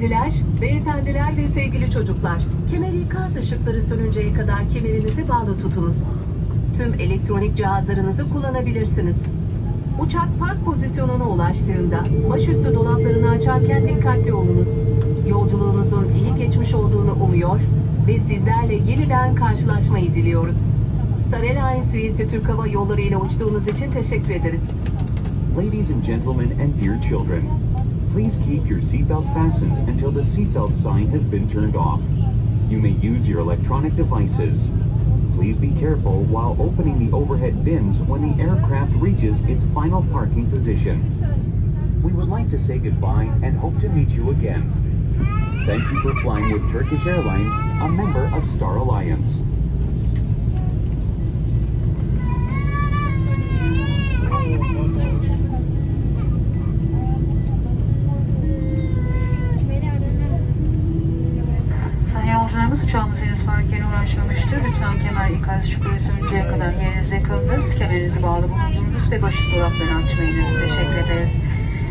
Hanımefendiler, beyefendiler ve sevgili çocuklar, kemer ikaz ışıkları sönünceye kadar kemerinizi bağlı tutunuz. Tüm elektronik cihazlarınızı kullanabilirsiniz. Uçak park pozisyonuna ulaştığında başüstü dolaplarını açarken dikkatli olunuz. Yolculuğunuzun iyi geçmiş olduğunu umuyor ve sizlerle yeniden karşılaşmayı diliyoruz. Star Alliance üyesi Türk Hava Yolları ile uçtuğunuz için teşekkür ederiz. Ladies and gentlemen and dear children, please keep your seatbelt fastened until the seatbelt sign has been turned off. You may use your electronic devices. Please be careful while opening the overhead bins when the aircraft reaches its final parking position. We would like to say goodbye and hope to meet you again. Thank you for flying with Turkish Airlines, a member of Star Alliance. Yerinizde kalınız. Kemerinizi bağlı bulundurunuz ve başı dolaplarını açmayınız. Teşekkür ederiz.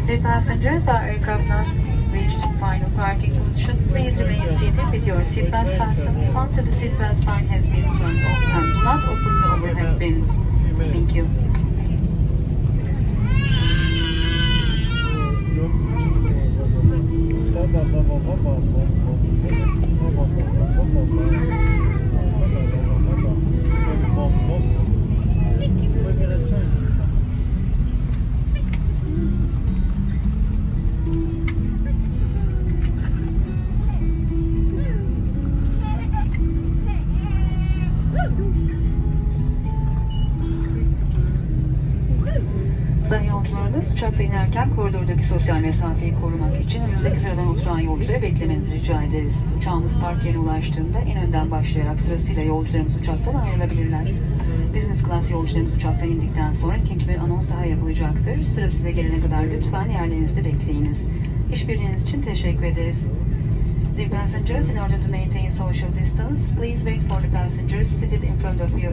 Dear passengers, our aircraft now reached final parking position. Please remain seated with your seatbelt fastened until the seatbelt sign has been turned off and do not open the overhead bins. Thank you. Sayın mesafeyi korumak için önümüzdeki sıradan oturan yolcuları beklemenizi rica ederiz. Uçağımız park yerine ulaştığında en önden başlayarak sırasıyla yolcularımız uçaktan ayrılabilirler. Business class yolcularımız uçaktan indikten sonra ikinci bir anons daha yapılacaktır. Sırasıyla gelene kadar lütfen yerlerinizde bekleyiniz. İşbirliğiniz için teşekkür ederiz. Dear passengers, in order to maintain social distance, please wait for the passengers seated in front of you.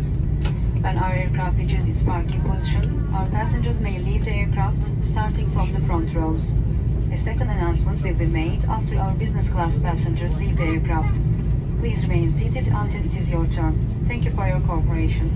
When our aircraft reaches its parking position, our passengers may leave the aircraft starting from the front rows. A second announcement will be made after our business class passengers leave the aircraft. Please remain seated until it is your turn. Thank you for your cooperation.